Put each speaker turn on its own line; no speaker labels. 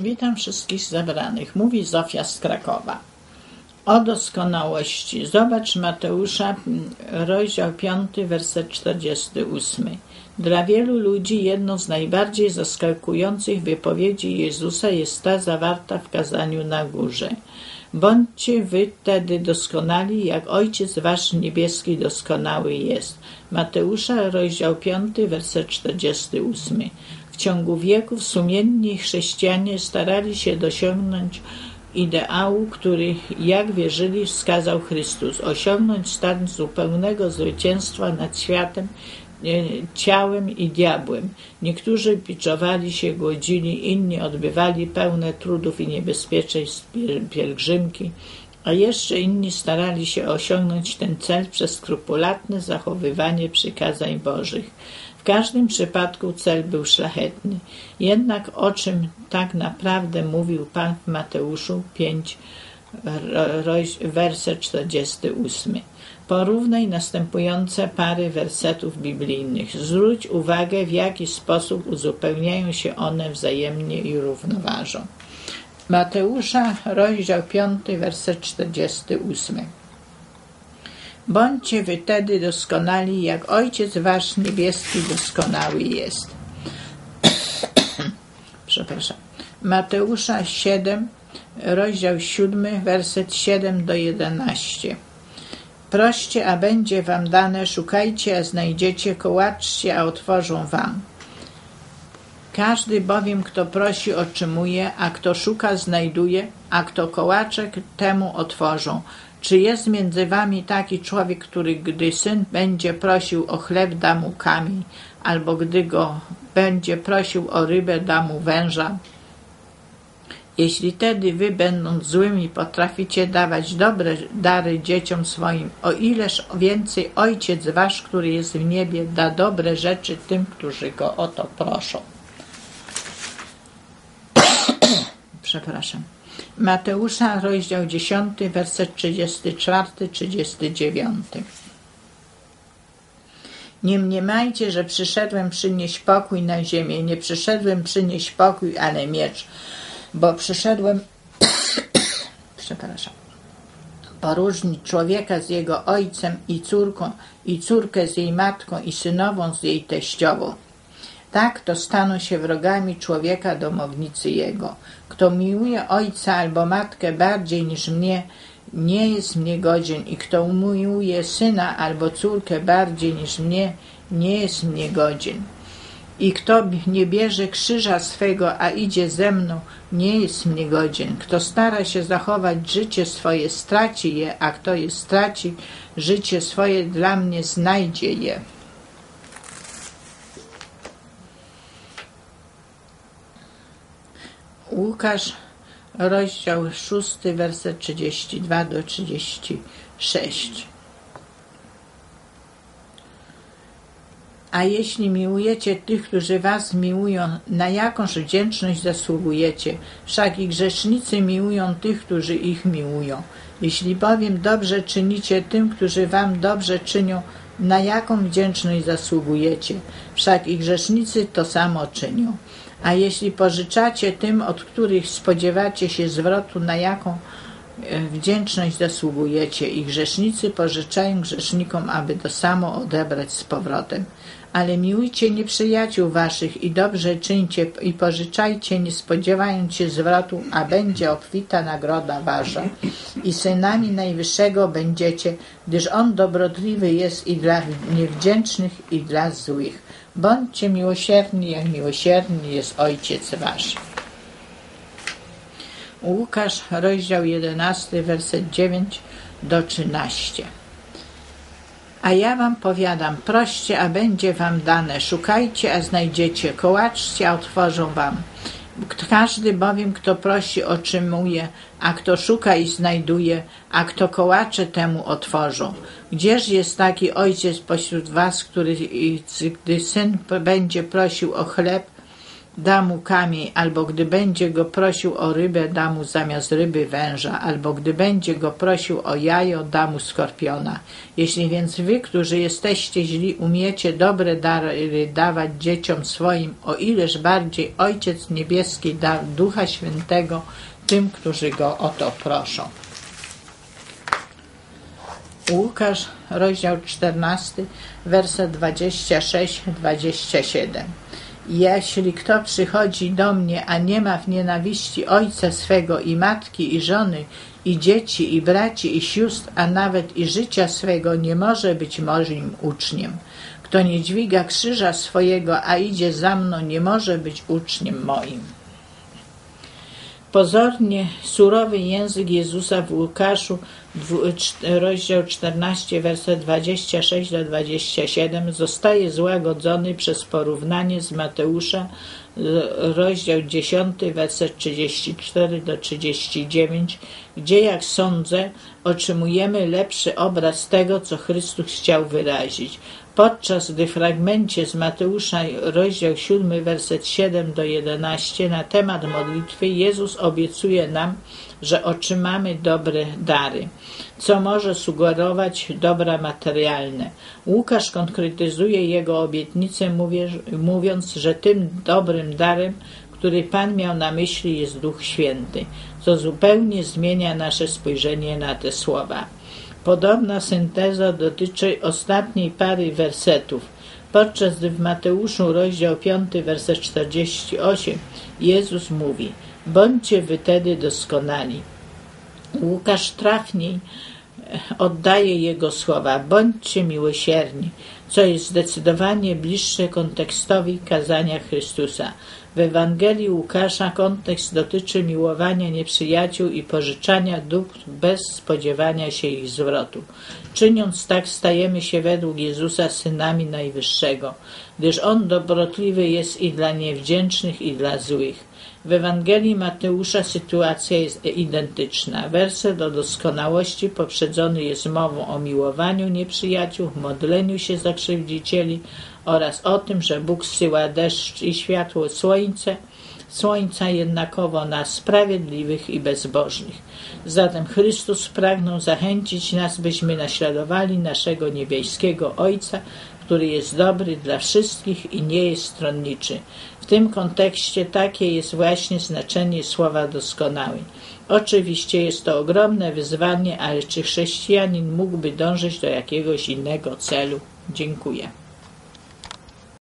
Witam wszystkich zebranych. Mówi Zofia z Krakowa. O doskonałości. Zobacz Mateusza, rozdział 5, werset 48. Dla wielu ludzi jedną z najbardziej zaskakujących wypowiedzi Jezusa jest ta zawarta w kazaniu na górze. Bądźcie wy wtedy doskonali, jak Ojciec Wasz Niebieski doskonały jest. Mateusza, rozdział 5, werset 48 ciągu wieków sumienni chrześcijanie starali się dosiągnąć ideału, który, jak wierzyli, wskazał Chrystus, osiągnąć stan zupełnego zwycięstwa nad światem, e, ciałem i diabłem. Niektórzy piczowali się, głodzili, inni odbywali pełne trudów i niebezpieczeństw pielgrzymki, a jeszcze inni starali się osiągnąć ten cel przez skrupulatne zachowywanie przykazań Bożych. W każdym przypadku cel był szlachetny. Jednak o czym tak naprawdę mówił Pan w Mateuszu 5, werset 48. Porównaj następujące pary wersetów biblijnych. Zwróć uwagę, w jaki sposób uzupełniają się one wzajemnie i równoważą. Mateusza, rozdział 5, werset 48. Bądźcie wy tedy doskonali, jak Ojciec Wasz Niebieski doskonały jest. Przepraszam. Mateusza 7, rozdział 7, werset 7 do 11. Proście, a będzie wam dane, szukajcie, a znajdziecie, kołaczcie, a otworzą wam. Każdy bowiem, kto prosi, otrzymuje, a kto szuka, znajduje, a kto kołaczek, temu otworzą. Czy jest między wami taki człowiek, który gdy syn będzie prosił o chleb, da mu kamień, albo gdy go będzie prosił o rybę, da mu węża? Jeśli tedy wy, będąc złymi, potraficie dawać dobre dary dzieciom swoim, o ileż więcej Ojciec wasz, który jest w niebie, da dobre rzeczy tym, którzy go o to proszą. Przepraszam. Mateusza, rozdział 10, werset 34-39. Nie mniemajcie, że przyszedłem przynieść pokój na ziemię. Nie przyszedłem przynieść pokój, ale miecz, bo przyszedłem, przepraszam, poróżnić człowieka z jego ojcem i córką, i córkę z jej matką, i synową z jej teściową tak to staną się wrogami człowieka domownicy jego. Kto miłuje ojca albo matkę bardziej niż mnie, nie jest mnie godzien i kto miłuje syna albo córkę bardziej niż mnie, nie jest mnie godzien. I kto nie bierze krzyża swego, a idzie ze mną, nie jest mnie godzien. Kto stara się zachować życie swoje, straci je, a kto je straci, życie swoje dla mnie znajdzie je. Łukasz, rozdział 6, werset 32 do 36. A jeśli miłujecie tych, którzy was miłują, na jakąż wdzięczność zasługujecie? Wszak i grzesznicy miłują tych, którzy ich miłują. Jeśli bowiem dobrze czynicie tym, którzy wam dobrze czynią, na jaką wdzięczność zasługujecie? Wszak i grzesznicy to samo czynią. A jeśli pożyczacie tym, od których spodziewacie się zwrotu, na jaką e, wdzięczność zasługujecie i grzesznicy pożyczają grzesznikom, aby to samo odebrać z powrotem. Ale miłujcie nieprzyjaciół waszych i dobrze czyńcie i pożyczajcie, nie spodziewając się zwrotu, a będzie obfita nagroda wasza. I synami Najwyższego będziecie, gdyż On dobrotliwy jest i dla niewdzięcznych, i dla złych. Bądźcie miłosierni, jak miłosierny jest Ojciec Wasz. Łukasz, rozdział 11, werset 9 do 13. A ja wam powiadam, proście, a będzie wam dane, szukajcie, a znajdziecie, kołaczcie, a otworzą wam. Każdy bowiem, kto prosi, otrzymuje, a kto szuka i znajduje, a kto kołacze, temu otworzą. Gdzież jest taki ojciec pośród was, który, gdy syn będzie prosił o chleb, da mu kamień, albo gdy będzie go prosił o rybę, da mu zamiast ryby węża, albo gdy będzie go prosił o jajo, da mu skorpiona. Jeśli więc wy, którzy jesteście źli, umiecie dobre dary dawać dzieciom swoim, o ileż bardziej Ojciec Niebieski da Ducha Świętego tym, którzy go o to proszą. Łukasz, rozdział 14, werset 26-27. Jeśli kto przychodzi do mnie, a nie ma w nienawiści ojca swego i matki i żony i dzieci i braci i sióstr, a nawet i życia swego, nie może być moim uczniem. Kto nie dźwiga krzyża swojego, a idzie za mną, nie może być uczniem moim. Pozornie surowy język Jezusa w Łukaszu, rozdział 14, werset 26 do 27, zostaje złagodzony przez porównanie z Mateusza, rozdział 10, werset 34 do 39, gdzie, jak sądzę, otrzymujemy lepszy obraz tego, co Chrystus chciał wyrazić podczas gdy w fragmencie z Mateusza, rozdział 7, werset 7 do 11 na temat modlitwy Jezus obiecuje nam, że otrzymamy dobre dary, co może sugerować dobra materialne. Łukasz konkretyzuje jego obietnicę, mówiąc, że tym dobrym darem, który Pan miał na myśli, jest Duch Święty, co zupełnie zmienia nasze spojrzenie na te słowa. Podobna synteza dotyczy ostatniej pary wersetów. Podczas gdy w Mateuszu rozdział 5, werset 48 Jezus mówi Bądźcie wy tedy doskonali. Łukasz trafniej oddaje jego słowa Bądźcie miłosierni, co jest zdecydowanie bliższe kontekstowi kazania Chrystusa. W Ewangelii Łukasza kontekst dotyczy miłowania nieprzyjaciół i pożyczania dóbr bez spodziewania się ich zwrotu. Czyniąc tak, stajemy się według Jezusa synami Najwyższego, gdyż On dobrotliwy jest i dla niewdzięcznych, i dla złych. W Ewangelii Mateusza sytuacja jest identyczna. Werset o doskonałości poprzedzony jest mową o miłowaniu nieprzyjaciół, modleniu się za krzywdzicieli oraz o tym, że Bóg zsyła deszcz i światło słońce, słońca jednakowo na sprawiedliwych i bezbożnych. Zatem Chrystus pragnął zachęcić nas, byśmy naśladowali naszego niebieskiego Ojca, który jest dobry dla wszystkich i nie jest stronniczy. W tym kontekście takie jest właśnie znaczenie słowa doskonały. Oczywiście jest to ogromne wyzwanie, ale czy chrześcijanin mógłby dążyć do jakiegoś innego celu? Dziękuję.